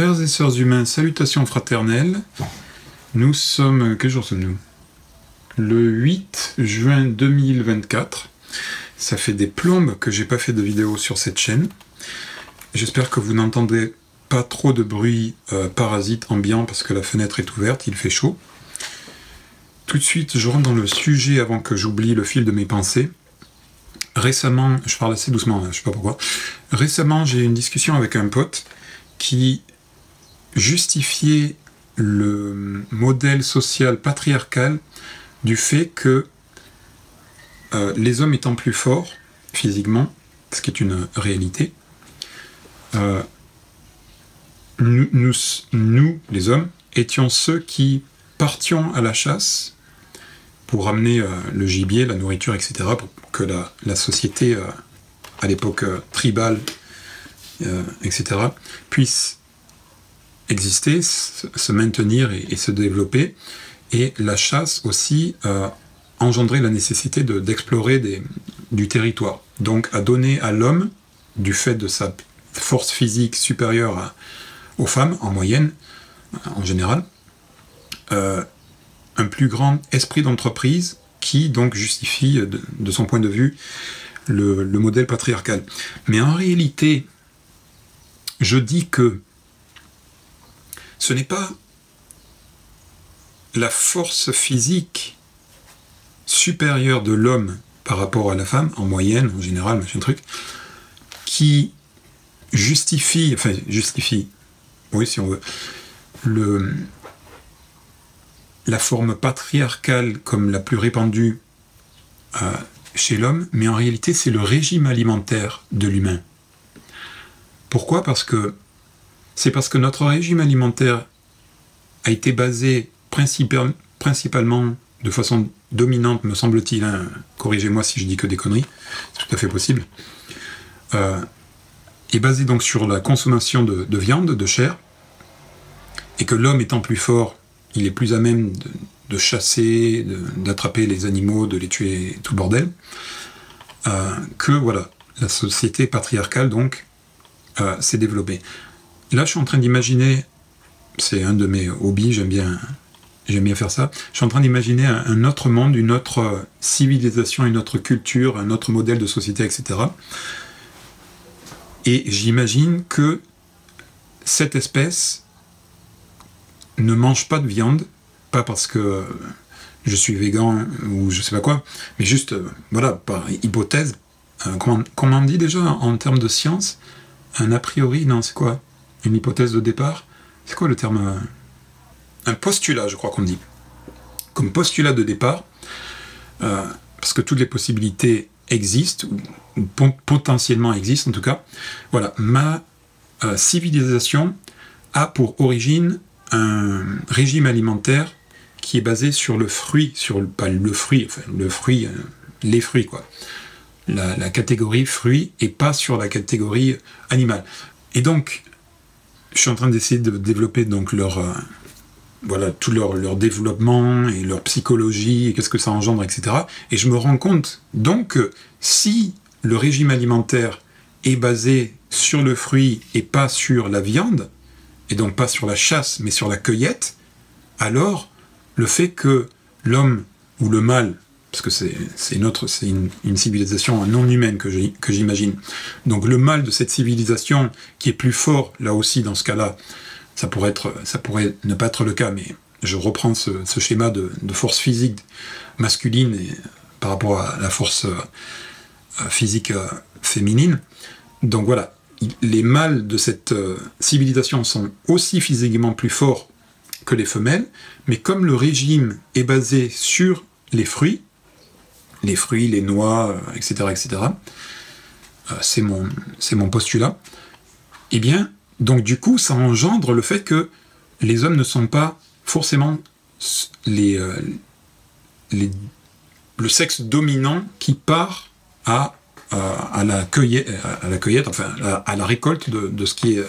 Frères et sœurs humains, salutations fraternelles. Nous sommes. Quel jour sommes-nous? Le 8 juin 2024. Ça fait des plombes que j'ai pas fait de vidéo sur cette chaîne. J'espère que vous n'entendez pas trop de bruit euh, parasite ambiant parce que la fenêtre est ouverte, il fait chaud. Tout de suite, je rentre dans le sujet avant que j'oublie le fil de mes pensées. Récemment, je parle assez doucement, hein, je sais pas pourquoi. Récemment, j'ai eu une discussion avec un pote qui justifiait le modèle social patriarcal du fait que euh, les hommes étant plus forts physiquement, ce qui est une réalité, euh, nous, les hommes, étions ceux qui partions à la chasse pour ramener euh, le gibier, la nourriture, etc., pour que la, société, à l'époque tribale, etc., puisse exister, se maintenir et, se développer. Et la chasse aussi euh, engendrer la nécessité d'explorer du territoire. Donc à donner à l'homme, du fait de sa force physique supérieure aux femmes, en moyenne, en général, euh, un plus grand esprit d'entreprise qui donc justifie de, son point de vue le modèle patriarcal. Mais en réalité, je dis que ce n'est pas la force physique supérieure de l'homme par rapport à la femme, en moyenne, en général, machin truc, qui justifie, enfin justifie, oui si on veut, le, la forme patriarcale comme la plus répandue euh, chez l'homme, mais en réalité c'est le régime alimentaire de l'humain. Pourquoi? Parce que c'est parce que notre régime alimentaire a été basé principalement de façon dominante, me semble-t-il, hein, corrigez-moi si je dis que des conneries, c'est tout à fait possible, euh, est basé donc sur la consommation de, viande, de chair, et que l'homme étant plus fort, il est plus à même de, chasser, d'attraper les animaux, de les tuer, tout bordel, euh, que voilà, la société patriarcale donc euh, s'est développée. Là, je suis en train d'imaginer, c'est un de mes hobbies, j'aime bien, j'aime bien faire ça. Je suis en train d'imaginer un, autre monde, une autre civilisation, une autre culture, un autre modèle de société, etc. Et j'imagine que cette espèce ne mange pas de viande, pas parce que je suis végan ou je sais pas quoi, mais juste, voilà, par hypothèse. Euh, comment, comment on dit déjà en termes de science? Un a priori, non, c'est quoi? Une hypothèse de départ. C'est quoi le terme euh, Un postulat, je crois qu'on dit. Comme postulat de départ, euh, parce que toutes les possibilités existent, ou, potentiellement existent en tout cas. Voilà, ma euh, civilisation a pour origine un régime alimentaire qui est basé sur le fruit, sur le, pas le fruit, enfin le fruit, les fruits quoi. La, la, catégorie fruit et pas sur la catégorie animale. Et donc, je suis en train d'essayer de développer donc leur euh, voilà tout leur, leur, développement et leur psychologie et qu'est-ce que ça engendre etc et je me rends compte donc que si le régime alimentaire est basé sur le fruit et pas sur la viande et donc pas sur la chasse mais sur la cueillette alors le fait que l'homme ou le mâle parce que c'est une c'est une, civilisation non humaine que j'imagine. Donc le mal de cette civilisation, qui est plus fort, là aussi, dans ce cas-là, ça pourrait, ça pourrait ne pas être le cas, mais je reprends ce, schéma de, force physique masculine par rapport à la force euh, physique euh, féminine. Donc voilà, les mâles de cette euh, civilisation sont aussi physiquement plus forts que les femelles, mais comme le régime est basé sur les fruits, les fruits, les noix, etc., euh, etc. Euh, c'est mon, mon postulat. Eh bien, donc du coup, ça engendre le fait que les hommes ne sont pas forcément les, euh, les le sexe dominant qui part à, à, la, cueillette, à la cueillette, enfin à, la récolte de, de, ce qui est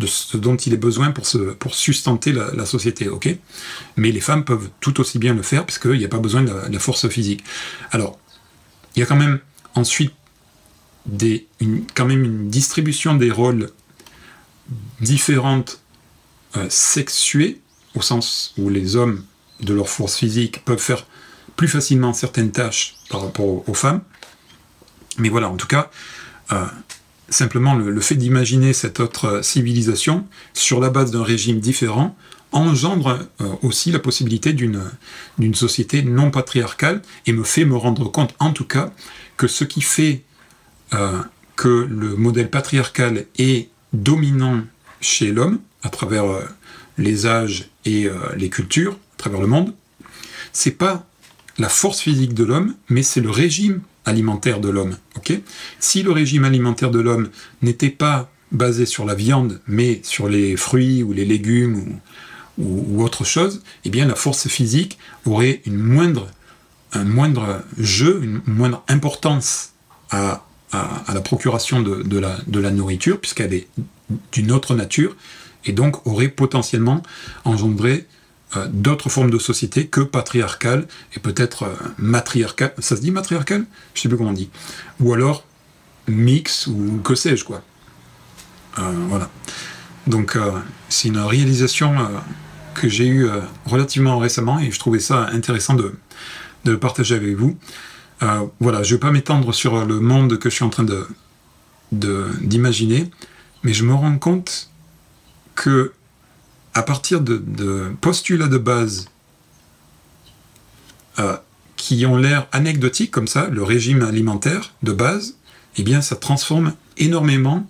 de ce dont il est besoin pour, se, pour sustenter la, société, ok? Mais les femmes peuvent tout aussi bien le faire, parce qu'il n'y a pas besoin de la, force physique. Alors, il y a quand même ensuite une, quand même une distribution des rôles différentes euh, sexuées, au sens où les hommes, de leur force physique, peuvent faire plus facilement certaines tâches par rapport aux femmes. Mais voilà, en tout cas, euh, simplement le, fait d'imaginer cette autre civilisation sur la base d'un régime différent engendre euh, aussi la possibilité d'une société non patriarcale et me fait me rendre compte en tout cas que ce qui fait euh, que le modèle patriarcal est dominant chez l'homme à travers les âges et les cultures, à travers le monde, c'est pas la force physique de l'homme, mais c'est le régime alimentaire de l'homme. si le régime alimentaire de l'homme n'était pas basé sur la viande, mais sur les fruits ou les légumes ou, autre chose, eh bien la force physique aurait une moindre, un moindre jeu, une moindre importance à, la procuration de, la, de la nourriture, puisqu'elle est d'une autre nature, et donc aurait potentiellement engendré d'autres formes de société que patriarcales et peut-être euh, matriarcales. Ça se dit matriarcal? Je sais plus comment on dit. Ou alors mix ou que sais-je quoi. Euh, voilà. Donc c'est une réalisation que j'ai eue relativement récemment et je trouvais ça intéressant de, de partager avec vous. voilà, je ne vais pas m'étendre sur le monde que je suis en train de d'imaginer, mais je me rends compte que à partir de, postulats de base euh, qui ont l'air anecdotiques comme ça, le régime alimentaire de base, eh bien ça transforme énormément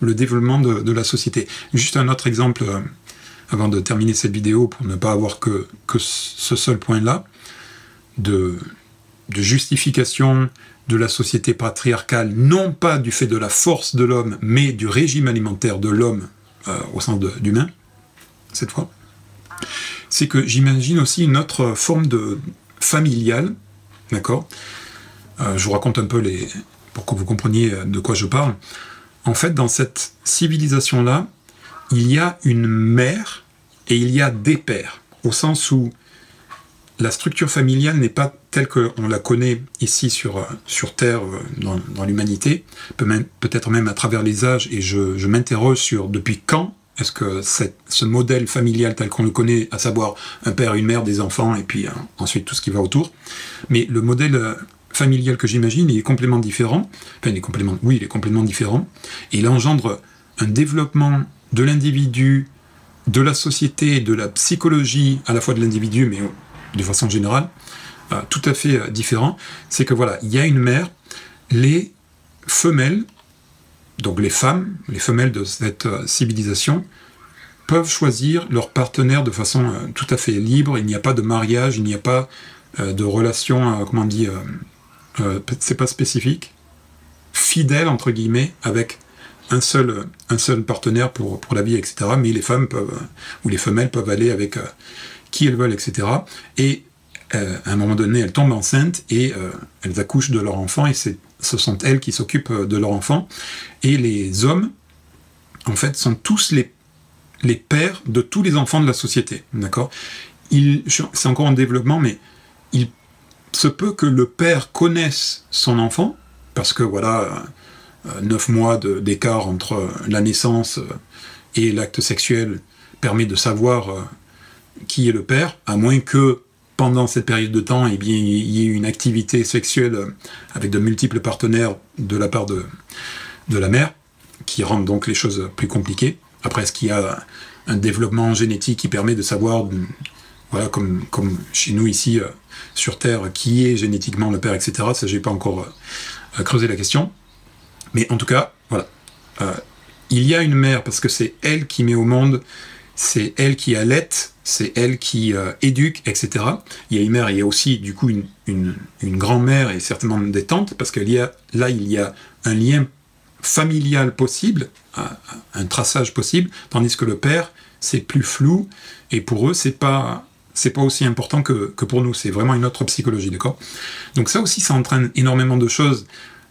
le développement de, la société. Juste un autre exemple euh, avant de terminer cette vidéo pour ne pas avoir que, ce seul point-là de, de justification de la société patriarcale, non pas du fait de la force de l'homme, mais du régime alimentaire de l'homme euh, au sens d'humain cette fois, c'est que j'imagine aussi une autre forme de familiale, d'accord? Euh, Je vous raconte un peu les pour que vous compreniez de quoi je parle. En fait, dans cette civilisation-là, il y a une mère et il y a des pères, au sens où la structure familiale n'est pas telle qu'on la connaît ici sur, sur Terre, euh, dans, dans l'humanité, peut-être même à travers les âges, et je, je m'interroge sur depuis quand est-ce que ce modèle familial tel qu'on le connaît, à savoir un père, une mère, des enfants, et puis euh, ensuite tout ce qui va autour, mais le modèle euh, familial que j'imagine, il est complètement différent, enfin il est complètement, oui, il est complètement différent, et il engendre un développement de l'individu, de la société, de la psychologie, à la fois de l'individu, mais de façon générale, euh, tout à fait différent. C'est que voilà, il y a une mère, les femelles donc les femmes, les femelles de cette euh, civilisation, peuvent choisir leur partenaire de façon euh, tout à fait libre. Il n'y a pas de mariage, il n'y a pas euh, de relation, comment on dit, c'est pas spécifique, fidèle entre guillemets avec un seul, partenaire pour, pour la vie, etc. Mais les femmes peuvent, ou les femelles peuvent aller avec qui elles veulent, etc. Et à un moment donné, elles tombent enceintes et elles accouchent de leur enfant et ce sont elles qui s'occupent de leur enfant, et les hommes, en fait, sont tous les, les pères de tous les enfants de la société, d'accord? C'est encore en développement, mais il se peut que le père connaisse son enfant, parce que voilà, euh, neuf mois d'écart entre la naissance et l'acte sexuel permet de savoir euh, qui est le père, à moins que pendant cette période de temps, eh bien, il y ait une activité sexuelle avec de multiples partenaires de la part de, de la mère, qui rend donc les choses plus compliquées. Après, est-ce qu'il y a un développement génétique qui permet de savoir, voilà, comme, comme chez nous ici euh, sur Terre, qui est génétiquement le père, etc. Ça, j'ai pas encore euh, creusé la question. Mais en tout cas, voilà. Euh, il y a une mère parce que c'est elle qui met au monde, c'est elle qui allait c'est elle qui euh, éduque, etc. Il y a une mère, il y a aussi du coup une, grand-mère et certainement des tantes, parce que y a, là, il y a un lien familial possible, un, traçage possible, tandis que le père, c'est plus flou, et pour eux, c'est pas c'est pas aussi important que, pour nous, c'est vraiment une autre psychologie, d'accord? Donc ça aussi, ça entraîne énormément de choses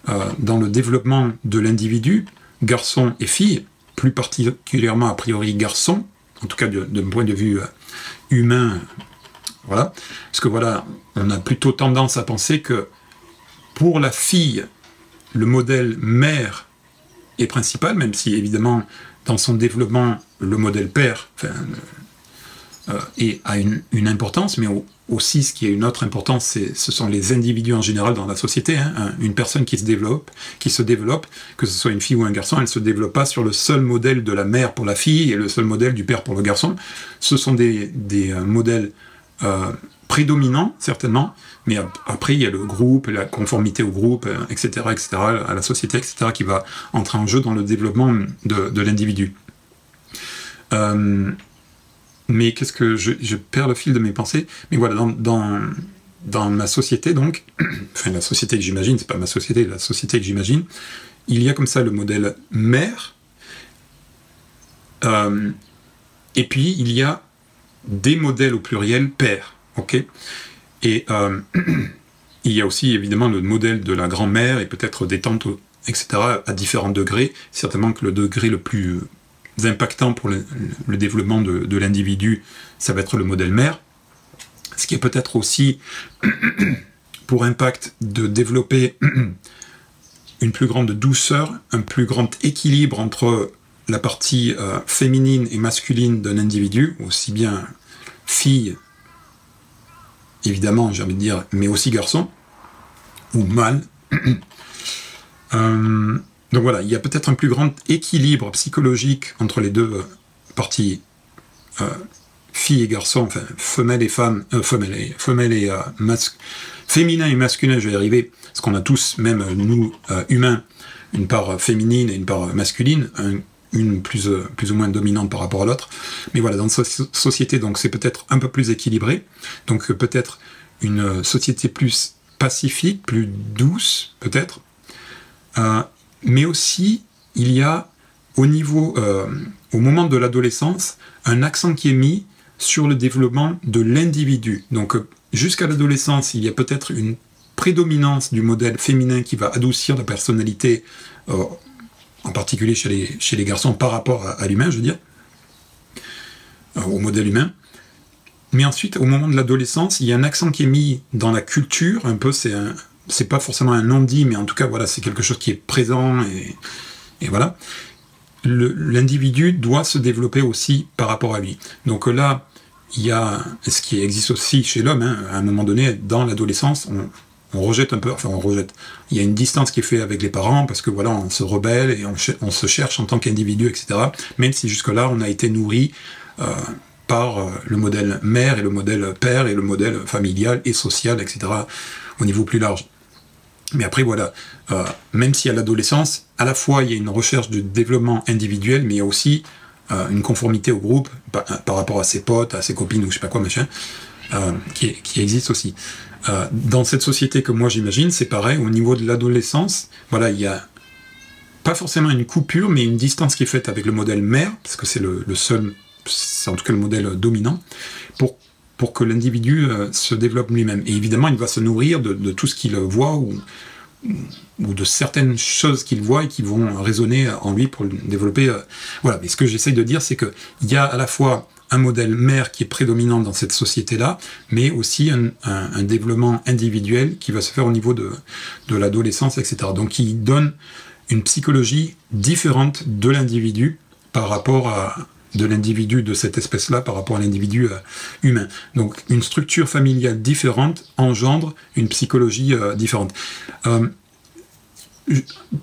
euh, dans le développement de l'individu, garçon et fille, plus particulièrement a priori garçon, en tout cas d'un point de vue euh, humain. Voilà. Parce que voilà, on a plutôt tendance à penser que pour la fille, le modèle mère est principal, même si évidemment dans son développement, le modèle père et a une, une importance, mais aussi, ce qui a une autre importance, ce sont les individus en général dans la société. Hein. Une personne qui se développe, qui se développe, que ce soit une fille ou un garçon, elle ne se développe pas sur le seul modèle de la mère pour la fille et le seul modèle du père pour le garçon. Ce sont des, des euh, modèles euh, prédominants, certainement, mais après, il y a le groupe, la conformité au groupe, etc., euh, etc., à la société, etc., qui va entrer en jeu dans le développement de, de l'individu. Mais qu'est-ce que je, perds le fil de mes pensées Mais voilà, dans, ma société, donc, enfin la société que j'imagine, c'est pas ma société, la société que j'imagine, il y a comme ça le modèle mère, euh, et puis il y a des modèles au pluriel père, ok? Et euh, il y a aussi évidemment le modèle de la grand-mère et peut-être des tantes, etc., à différents degrés. Certainement que le degré le plus impactants pour le, développement de, l'individu, ça va être le modèle mère. Ce qui est peut-être aussi pour impact de développer une plus grande douceur, un plus grand équilibre entre la partie euh, féminine et masculine d'un individu, aussi bien fille, évidemment, j'ai envie de dire, mais aussi garçon, ou mâle. euh, donc voilà, il y a peut-être un plus grand équilibre psychologique entre les deux euh, parties, euh, filles et garçons, enfin femelles et femmes, euh, femelles et, femelles et féminin et masculin, je vais y arriver, parce qu'on a tous, même nous, humains, une part féminine et une part masculine, une plus, plus ou moins dominante par rapport à l'autre. Mais voilà, dans cette société, donc c'est peut-être un peu plus équilibré, donc peut-être une société plus pacifique, plus douce, peut-être, mais aussi il y a au niveau, euh, au moment de l'adolescence, un accent qui est mis sur le développement de l'individu. Donc euh, jusqu'à l'adolescence, il y a peut-être une prédominance du modèle féminin qui va adoucir la personnalité, euh, en particulier chez les, chez les garçons par rapport à, à l'humain, je veux dire, au modèle humain. Mais ensuite, au moment de l'adolescence, il y a un accent qui est mis dans la culture, un peu c'est un, c'est pas forcément un non-dit, mais en tout cas, voilà, c'est quelque chose qui est présent et, voilà. L'individu doit se développer aussi par rapport à lui. Donc là, il y a ce qui existe aussi chez l'homme, hein, à un moment donné, dans l'adolescence, on, rejette un peu, enfin on rejette. Il y a une distance qui est faite avec les parents parce que voilà, on se rebelle et on, on se cherche en tant qu'individu, etc. Même si jusque-là, on a été nourri euh, par euh, le modèle mère et le modèle père et le modèle familial et social, etc. au niveau plus large. Mais après, voilà, euh, même si à l'adolescence, à la fois il y a une recherche de développement individuel, mais il y a aussi euh, une conformité au groupe par, rapport à ses potes, à ses copines ou je sais pas quoi, machin, euh, qui, qui, existe aussi. dans cette société que moi j'imagine, c'est pareil, au niveau de l'adolescence, voilà, il y a pas forcément une coupure, mais une distance qui est faite avec le modèle mère, parce que c'est le, le seul, c'est en tout cas le modèle dominant, pour pour que l'individu euh, se développe lui-même. Et évidemment, il va se nourrir de, tout ce qu'il voit ou, ou de certaines choses qu'il voit et qui vont résonner en lui pour le développer. Euh, voilà. Mais ce que j'essaye de dire, c'est qu'il y a à la fois un modèle mère qui est prédominant dans cette société-là, mais aussi un, développement individuel qui va se faire au niveau de, de l'adolescence, etc. Donc il donne une psychologie différente de l'individu par rapport à, de l'individu de cette espèce-là par rapport à l'individu euh, humain. Donc une structure familiale différente engendre une psychologie euh, différente. Euh,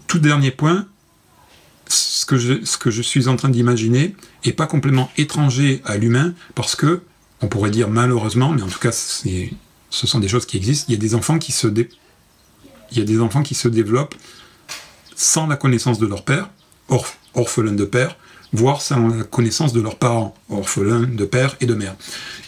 tout dernier point, ce que je, ce que je suis en train d'imaginer est pas complètement étranger à l'humain parce que, on pourrait dire malheureusement, mais en tout cas ce sont des choses qui existent, il y a des enfants qui se, il y a des enfants qui se développent sans la connaissance de leur père, orphelins de père, voire sans la connaissance de leurs parents, orphelins de père et de mère,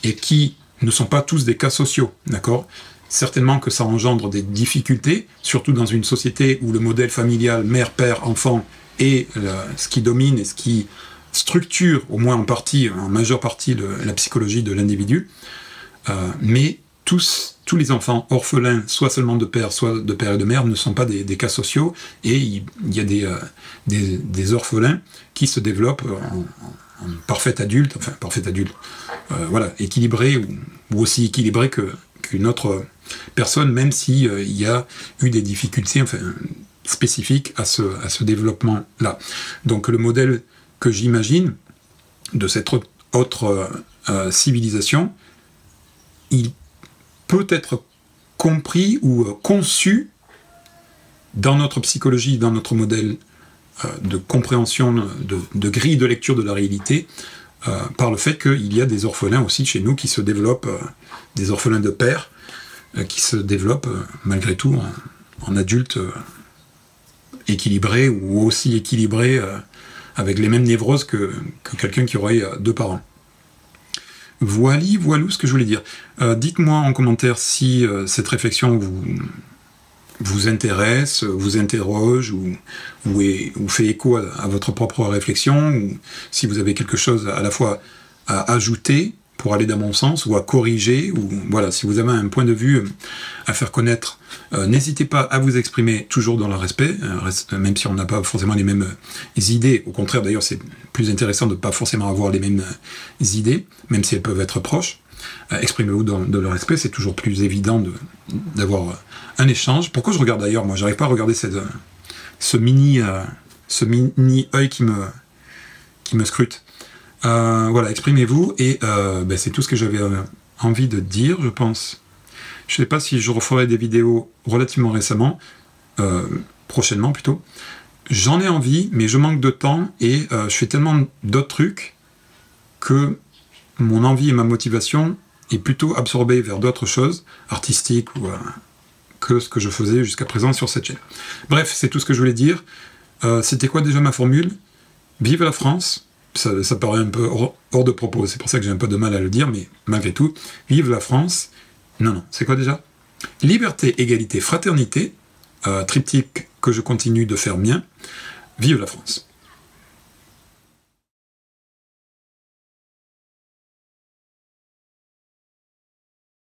et qui ne sont pas tous des cas sociaux, d'accord? Certainement que ça engendre des difficultés, surtout dans une société où le modèle familial mère, père, enfant est ce qui domine et ce qui structure, au moins en partie, en majeure partie, la psychologie de l'individu. Euh, mais tous, les enfants orphelins, soit seulement de père, soit de père et de mère, ne sont pas des, cas sociaux, et il, y a euh, des, orphelins qui se développent en, parfait adulte, enfin parfait adulte, euh, voilà, équilibré, ou, aussi équilibré qu'une autre personne, même s'il euh, y a eu des difficultés enfin, spécifiques à ce, à ce développement-là. Donc le modèle que j'imagine de cette autre civilisation, il peut être compris ou conçu dans notre psychologie, dans notre modèle de compréhension, de, grille de lecture de la réalité, par le fait qu'il y a des orphelins aussi chez nous qui se développent, des orphelins de père, qui se développent malgré tout en adultes équilibré ou aussi équilibré euh, avec les mêmes névroses que, quelqu'un qui aurait euh, deux parents. Voilà, voilà ce que je voulais dire. Euh, dites-moi en commentaire si cette réflexion vous, intéresse, vous interroge ou, fait écho à, votre propre réflexion, ou si vous avez quelque chose à la fois à ajouter pour aller dans mon sens ou à corriger, ou voilà, si vous avez un point de vue à faire connaître, euh, n'hésitez pas à vous exprimer toujours dans le respect, euh, même si on n'a pas forcément les mêmes euh, idées. Au contraire, d'ailleurs, c'est plus intéressant de ne pas forcément avoir les mêmes idées, même si elles peuvent être proches. Exprimez-vous dans, le respect, c'est toujours plus évident d'avoir un échange. Pourquoi je regarde d'ailleurs Moi, j'arrive pas à regarder ce mini, ce mini œil qui me, qui me scrute? Euh, voilà, exprimez-vous et euh, ben, c'est tout ce que j'avais euh, envie de dire, je pense. Je ne sais pas si je referai des vidéos relativement récemment, prochainement plutôt. J'en ai envie, mais je manque de temps et je fais tellement d'autres trucs que mon envie et ma motivation est plutôt absorbée vers d'autres choses, artistiques ou que ce que je faisais jusqu'à présent sur cette chaîne. Bref, c'est tout ce que je voulais dire. C'était quoi déjà ma formule? Vive la France ça, paraît un peu hors, de propos, c'est pour ça que j'ai un peu de mal à le dire, mais malgré tout, vive la France. Non, non, c'est quoi déjà? Liberté, égalité, fraternité, euh, triptyque que je continue de faire mien. Vive la France.